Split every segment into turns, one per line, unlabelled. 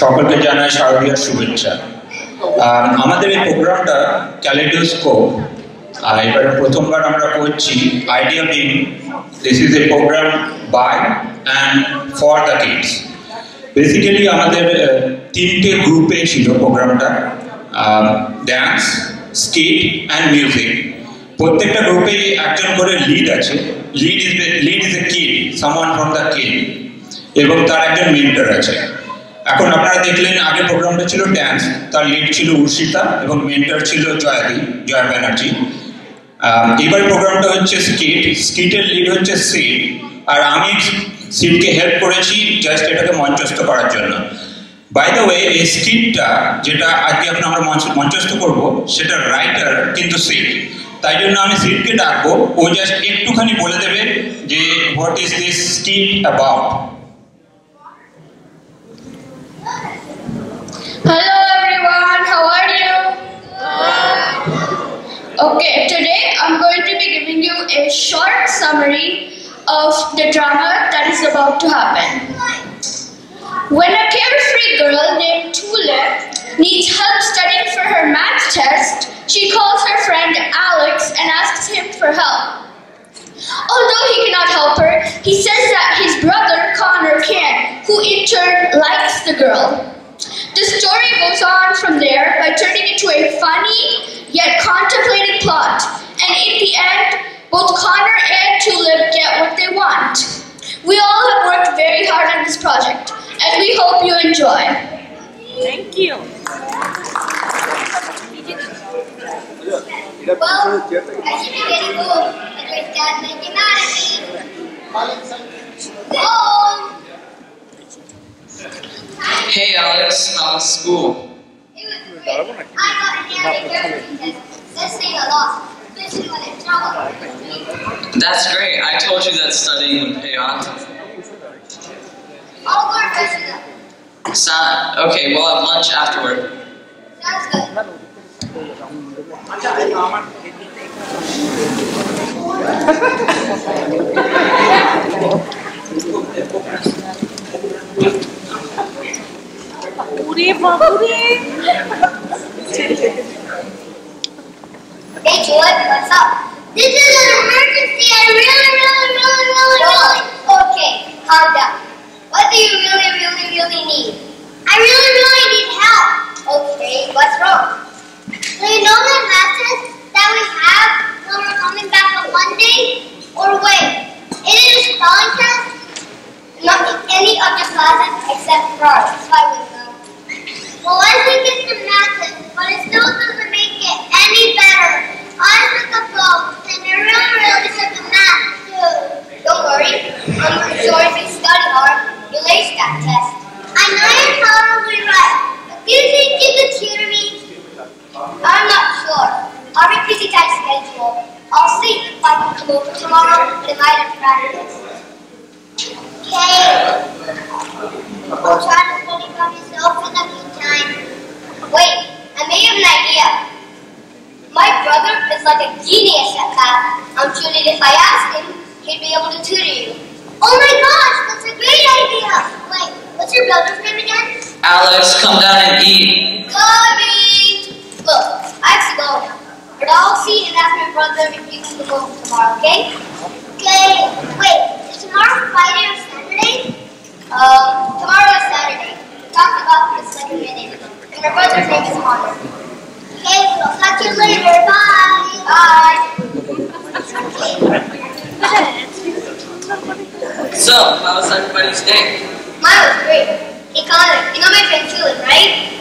সকলকে জানাই শারদীয় শুভেচ্ছা। আমাদের এই প্রোগ্রামটা ক্যালেডোস্কোপ। এবারে প্রথমবার আমরা করছি idea being this is a program by and for the kids basically আমাদের তিনটে গ্রুপে ছিল প্রোগ্রামটা। ড্যান্স স্কিট অ্যান্ড মিউজিক প্রত্যেকটা গ্রুপেই একজন করে লিড আছে। Lead is lead is a kid someone from the kid এবং তার একজন মেন্টর আছে। এখন আপনারা দেখলেন, আগে প্রোগ্রামটা ছিল ড্যান্স তার লিড ছিল উর্ষিতা এবং মেন্টার ছিল জয়াদি জয়া ব্যানার্জি। এবার প্রোগ্রামটা হচ্ছে স্কিট স্কিটের লিড হচ্ছে সিট আর আমি সিটকে হেল্প করেছি জাস্ট এটাকে মঞ্চস্থ করার জন্য। বাই দ্য ওয়ে এই স্কিটটা যেটা আজকে এখন আমরা মঞ্চ- মঞ্চস্থ করব, সেটা রাইটার কিন্তু সিট তাই জন্য আমি সিটকে ডাকবো, ও জাস্ট একটুখানি বলে দেবে যে what is this skit about
Okay, today I'm going to be giving you a short summary of the drama that is about to happen. When a carefree girl named Tulip needs help studying for her math test, she calls her friend Alex and asks him for help. Although he cannot help her, he says that his brother Connor can, who in turn likes the girl. The story goes on from there by turning into a funny yet contemplated plot, and in the end, both Connor and Tulip get what they want. We all have worked very hard on this project, and we hope you enjoy.
Thank you.
Well, I should be getting home. Otherwise, Dad might get mad at me. Oh,
Hey Alex, how's school? Oh.
it was great. I got an analytic test. A
That's great. I told you that studying would pay off.
I'll go.
Sound okay, we'll have lunch afterward.
Sounds good. Hey, Joy, what's up? This is an emergency. I really, really, really, really, really. Okay, calm down. What do you really, really, really need? I really, really need help. Okay, what's wrong? Do you know the math that we have when we're coming back on Monday? Or wait, it is spelling test? Not in any of the classes except for ours. That's why we know. Well, I think it's the math but it still doesn't make it any better. I took a both, and I really, really took a math too. Don't worry. I'm sure if you study hard, you'll ace that test. I know you're probably right. But do you think you could tutor me? I'm not sure. I'll be busy tight schedule. I'll see if I can come over tomorrow, it might have practice. Okay. I'll try to study by myself in the meantime. Wait, I may have an idea. Brother is like a genius at math. I'm sure that if I asked him, he'd be able to tutor you. Oh my gosh, that's a great idea. Wait, what's your brother's name again?
Alex, come down and eat.
Coming. Look, I have to go now. But I'll see and ask my brother if you can over tomorrow, okay? Okay. Wait, is tomorrow Friday or Saturday? Um, tomorrow is
everybody's day?
Mine was great. Hey Connor, you know my friend Tulip, right?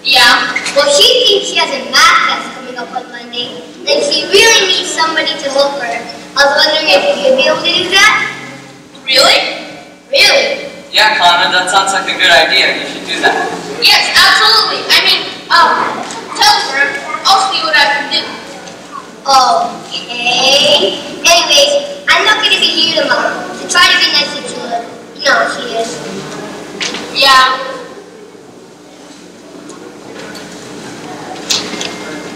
Yeah. Well, she thinks she has a math test coming up on Monday, and she really needs somebody to help her. I was wondering if you'd be able to do that. Really? Really?
Yeah, Connor, that sounds like a good idea. You should do that.
Yes, absolutely. I mean, um, tell her. I'll see what I can do. Okay. Anyways, I'm not gonna be here tomorrow, so try to be nice to Tulip. How she is. Yeah.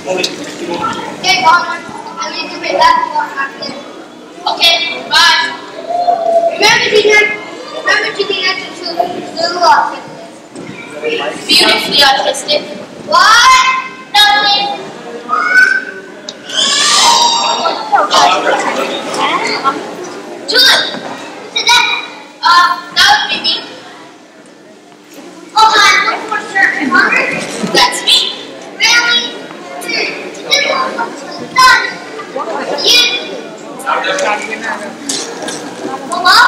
Okay, Connor. I need to be back for after. Okay, bye. Remember to be. Remember to be nice to. Still love
Beautifully autistic.
What? Nothing.
Tulip,
What's that?
uh, that would be me.
Oh, I'm looking for certain hunger.
That's me.
Really? Hmm. This one looks so done. You. Hello?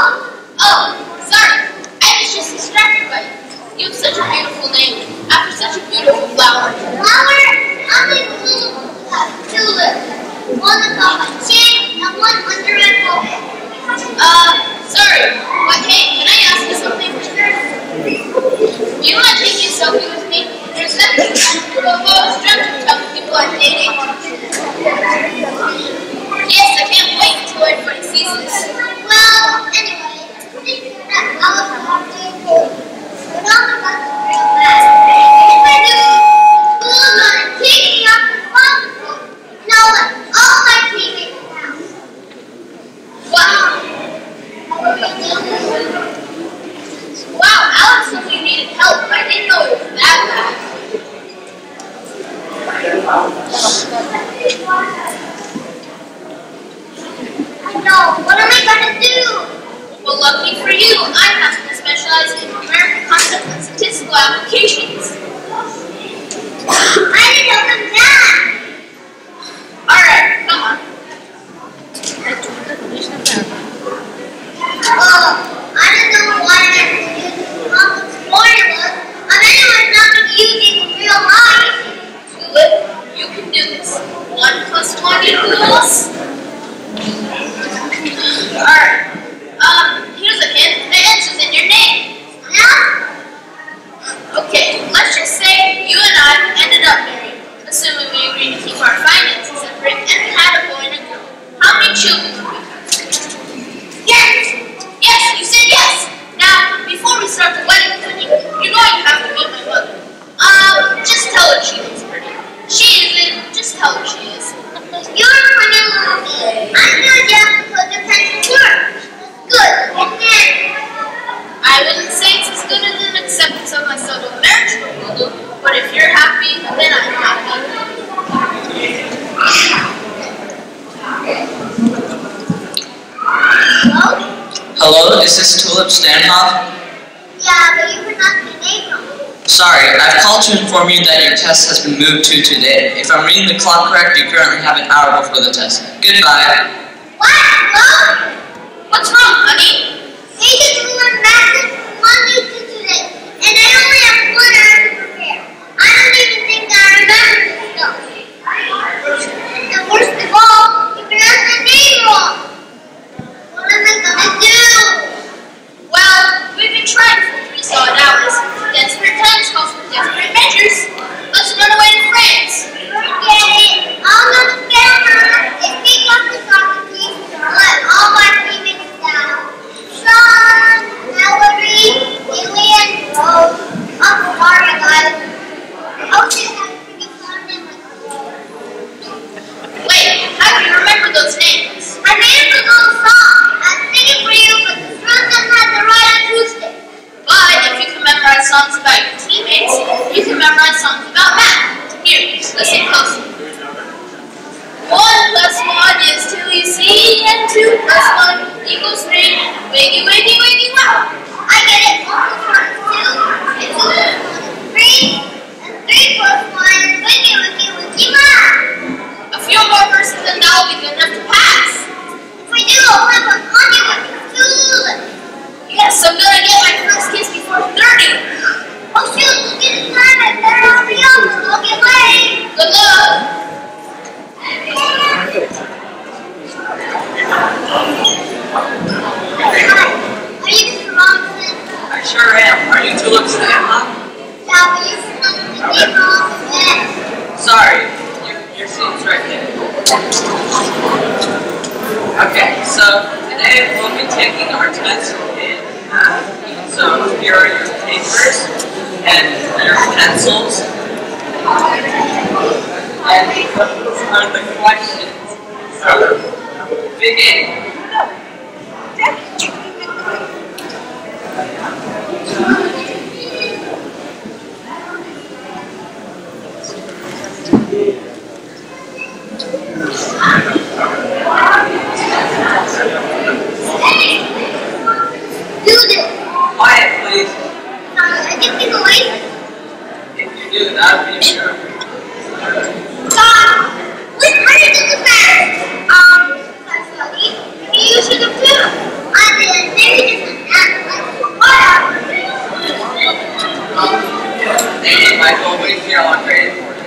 Oh, sorry. I was just distracted by you. You have such a beautiful name. After such a beautiful flower.
Flower? I'm a blue uh, tulip. One and one.
Uh, sorry. But hey, can I ask you something? Do you want to take a selfie with me? There's nothing well, I was drunk to tell people I'm dating. Yes, I can't wait until everybody sees this.
Well, anyway, I'm pretty that I was talking to you. But I'm about to real fast. If I do, school's gonna kick me off the classroom. And I'll let all my teammates down.
Wow.
What do you do?
Wow, Alex said you needed help. I didn't know it was that bad.
Know. What am I gonna do?
Well, lucky for you, I happen to specialize in numerical concepts and statistical applications.
I didn't know them that.
Alright, come on.
Oh, I don't know why I to use complex formulas. I it was not going to it in real life.
Tulip, you can do this. One plus one equals. Alright. Um, here's a hint. The answer's in your name.
Yeah?
Okay, let's just say you and I ended up married, assuming we agreed to keep our finances separate and had a boy and a girl. How many children do we have?
Yes.
Yes, you said yes. Now, before we start the wedding planning, you're going to have to meet my mother. Um, just tell her she looks pretty. She isn't. Just tell her she is.
You're pretty lonely. I'm good, yeah, because the pencil works. Good. And then,
I wouldn't say it's as good as an acceptance of myself a marriage proposal, but if you're happy, then I'm happy.
hello?
Hello, is this Tulip Stanhoff?
Yeah, but you pronounced my name wrong.
Sorry, I've called to inform you that your test has been moved to today. If I'm reading the clock correct, you currently have an hour before the test. Goodbye.
What? Hello?
What's wrong, honey?
Hey, just learn math Monday
plus equals 1 plus 1 is 2, you see, and 2 plus 1 equals 3. Wiggy, wiggy, wiggy, wow!
I get it! 1 plus 1 is 2, it's 3, and 3 plus 1 is wiggy, wiggy, wiggy, wow!
A few more verses and that will be good enough to pass.
If we do a 1
plus 1, it would be 2. Okay, so today we'll be taking our test in math. Uh, so here are your papers and your pencils. And those are the questions. So begin.
I think he's a lazy.
If you do, that would be a miracle.
God, which part is the best? Um, personally, you should have too. I did. Maybe just not like whatever.
Thank you, Michael. Wait here, I'll grade it for you.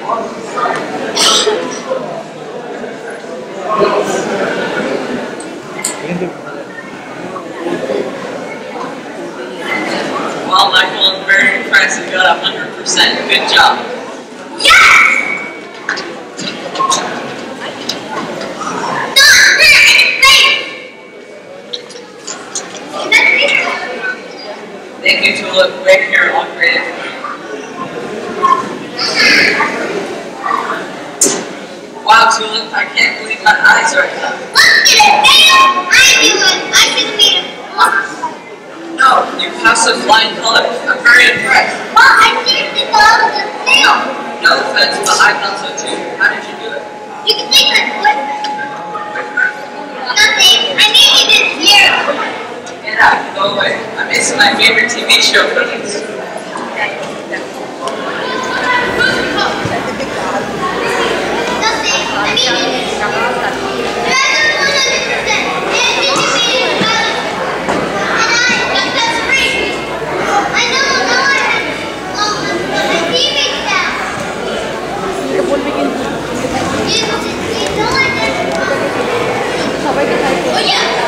Well, Michael, I'm very impressed. You got 100%. Good job.
Yes! Not there in space! Is that clear?
Thank you, you. Wow, Tulip, I can't believe my eyes.
Look at it! I it. I have.
No, you passed with flying colors. I'm very impressed.
Well, I seriously thought it was a.
No offense, but I've so too. How did you do it?
You can take like what? Nothing. I needed this hear.
Get out. Go away. I'm missing my favorite TV show. Please. Nothing. I needed this year. Yeah.